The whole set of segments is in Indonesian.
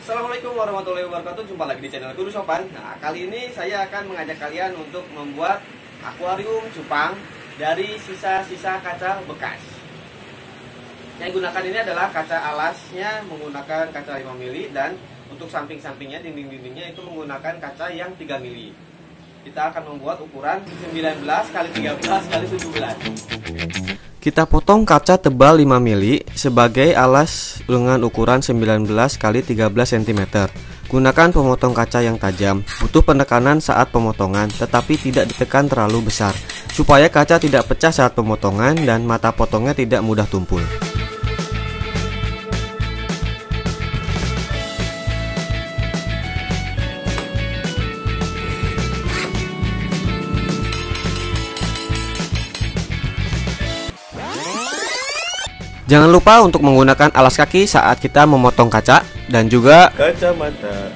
Assalamualaikum warahmatullahi wabarakatuh. Jumpa lagi di channel Guru Sopan. Nah kali ini saya akan mengajak kalian untuk membuat akuarium cupang Dari sisa-sisa kaca bekas. Yang gunakan ini adalah kaca alasnya menggunakan kaca 5 mili Dan untuk samping-sampingnya, dinding-dindingnya itu menggunakan kaca yang 3 mili. Kita akan membuat ukuran 19 kali 13 kali 17 kita potong kaca tebal 5 mili sebagai alas dengan ukuran 19 x 13 cm. Gunakan pemotong kaca yang tajam. Butuh penekanan saat pemotongan, tetapi tidak ditekan terlalu besar, supaya kaca tidak pecah saat pemotongan dan mata potongnya tidak mudah tumpul. Jangan lupa untuk menggunakan alas kaki saat kita memotong kaca dan juga kacamata.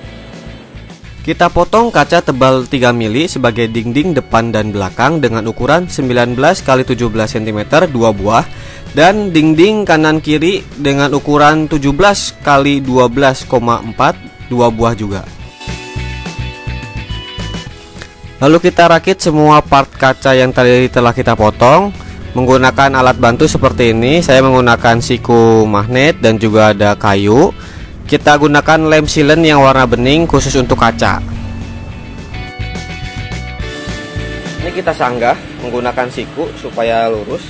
Kita potong kaca tebal 3 mili sebagai dinding depan dan belakang dengan ukuran 19 x 17 cm 2 buah dan dinding kanan kiri dengan ukuran 17 x 12,4 2 buah juga. Lalu kita rakit semua part kaca yang tadi telah kita potong menggunakan alat bantu seperti ini saya menggunakan siku magnet dan juga ada kayu. Kita gunakan lem silen yang warna bening khusus untuk kaca. Ini kita sanggah menggunakan siku supaya lurus.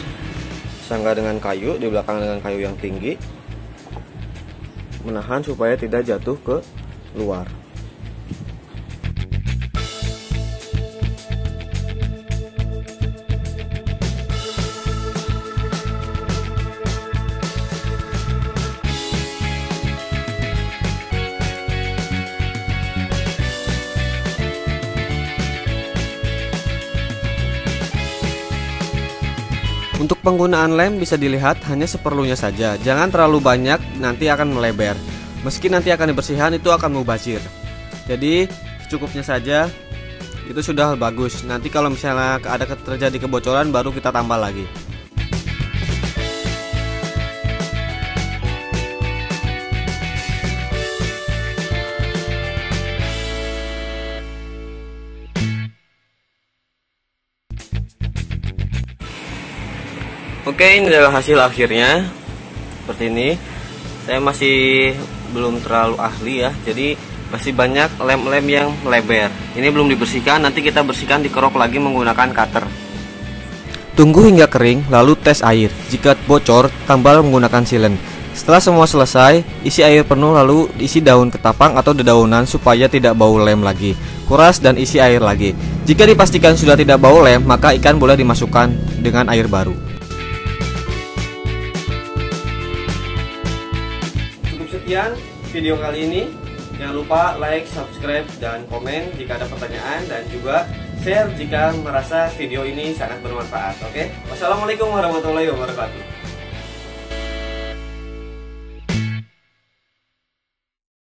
Sanggah dengan kayu di belakang dengan kayu yang tinggi. Menahan supaya tidak jatuh ke luar Untuk penggunaan lem bisa dilihat hanya seperlunya saja, jangan terlalu banyak nanti akan melebar. Meski nanti akan dibersihkan itu akan mubazir. Jadi cukupnya saja itu sudah bagus. Nanti kalau misalnya ada terjadi kebocoran baru kita tambah lagi. Oke ini adalah hasil akhirnya. Seperti ini. Saya masih belum terlalu ahli ya. Jadi masih banyak lem-lem yang lebar Ini belum dibersihkan. Nanti kita bersihkan dikerok lagi menggunakan cutter. Tunggu hingga kering lalu tes air. Jika bocor tambal menggunakan silen setelah semua selesai, isi air penuh lalu isi daun ketapang atau dedaunan supaya tidak bau lem lagi. Kuras dan isi air lagi. Jika dipastikan sudah tidak bau lem, maka ikan boleh dimasukkan dengan air baru. Sekian video kali ini. Jangan lupa like, subscribe, dan komen jika ada pertanyaan dan juga share jika merasa video ini sangat bermanfaat. Oke, wassalamualaikum warahmatullahi wabarakatuh.